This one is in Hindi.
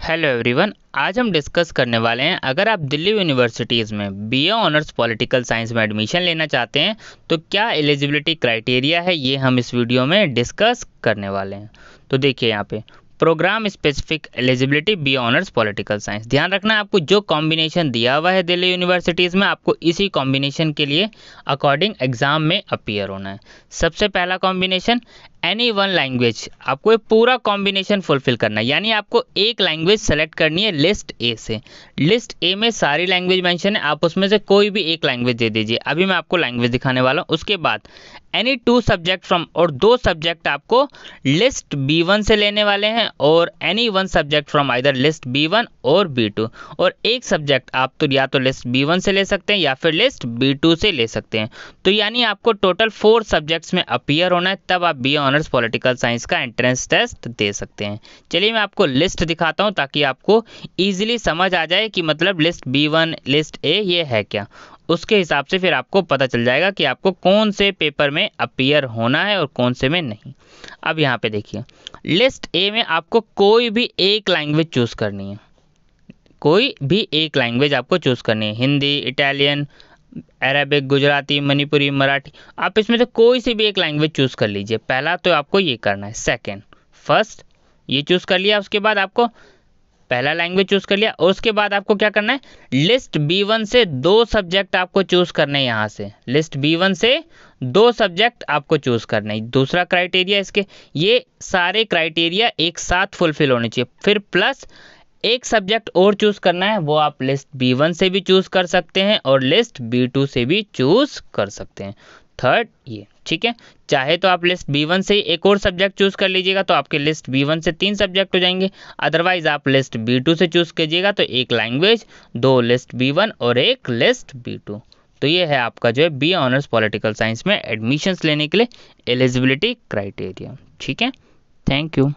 हेलो एवरीवन आज हम डिस्कस करने वाले हैं, अगर आप दिल्ली यूनिवर्सिटीज़ में बीए ऑनर्स पॉलिटिकल साइंस में एडमिशन लेना चाहते हैं तो क्या एलिजिबिलिटी क्राइटेरिया है ये हम इस वीडियो में डिस्कस करने वाले हैं। तो देखिए यहाँ पे programme specific eligibility B honours political science ध्यान रखना आपको जो कॉम्बिनेशन दिया हुआ है दिल्ली यूनिवर्सिटीज़ में, आपको इसी कॉम्बिनेशन के लिए अकॉर्डिंग एग्ज़ाम में अपियर होना है। सबसे पहला कॉम्बिनेशन एनी वन लैंग्वेज आपको ये पूरा कॉम्बिनेशन फुलफिल करना है। यानी आपको एक लैंग्वेज सेलेक्ट करनी है लिस्ट ए से। लिस्ट ए में सारी लैंग्वेज मेंशन है, आप उसमें से कोई भी एक लैंग्वेज दे दीजिए। अभी मैं आपको लैंग्वेज दिखाने वाला हूँ। उसके बाद एनी टू सब्जेक्ट फ्रॉम और दो सब्जेक्ट आपको लिस्ट बी वन से लेने वाले हैं, और any one subject from either list B one और बी टू और एक सब्जेक्ट आप तो या तो लिस्ट बी वन से ले सकते हैं, या फिर लिस्ट बी टू से ले सकते हैं। तो यानी आपको टोटल फोर सब्जेक्ट्स में अपियर होना है, तब आप बी ऑनर्स पॉलिटिकल साइंस का एंट्रेंस टेस्ट दे सकते हैं। चलिए मैं आपको लिस्ट दिखाता हूँ ताकि आपको ईजिली समझ आ जाए कि मतलब list B one list A ये है क्या। उसके हिसाब से फिर आपको पता चल जाएगा कि आपको कौन से पेपर में अपियर होना है और कौन से में नहीं। अब यहाँ पे देखिए लिस्ट ए में आपको कोई भी एक लैंग्वेज चूज़ करनी है। कोई भी एक लैंग्वेज आपको चूज़ करनी है, हिंदी इटालियन अरबिक गुजराती, मणिपुरी, मराठी। आप इसमें से कोई सी भी एक लैंग्वेज चूज़ कर लीजिए। पहला तो आपको ये करना है। सेकेंड फ़र्स्ट ये चूज़ कर लिया। उसके बाद आपको पहला लैंग्वेज चूज़ कर लिया। और उसके बाद आपको क्या करना है? लिस्ट बी वन से दो सब्जेक्ट आपको चूज़ करने हैं यहाँ से। लिस्ट बी वन से दो सब्जेक्ट आपको चूज़ करने हैं। दूसरा क्राइटेरिया इसके। ये सारे क्राइटेरिया एक साथ फुलफिल होने चाहिए। फिर प्लस एक सब्जेक्ट और चूज़ करना है, वो आप लिस्ट बी वन से भी चूज़ कर सकते हैं और लिस्ट बी टू से भी चूज़ कर सकते हैं। थर्ड ये, ठीक है? चाहे तो आप लिस्ट बी वन से एक और सब्जेक्ट चूज़ कर लीजिएगा तो आपके लिस्ट बी वन से तीन सब्जेक्ट हो जाएँगे। अदरवाइज़ आप लिस्ट बी टू से चूज़ कीजिएगा तो एक लैंग्वेज दो लिस्ट बी वन और एक लिस्ट बी टू तो ये है आपका जो है बी ऑनर्स पॉलिटिकल साइंस में एडमिशन्स लेने के लिए एलिजिबिलिटी क्राइटेरिया ठीक है? Thank you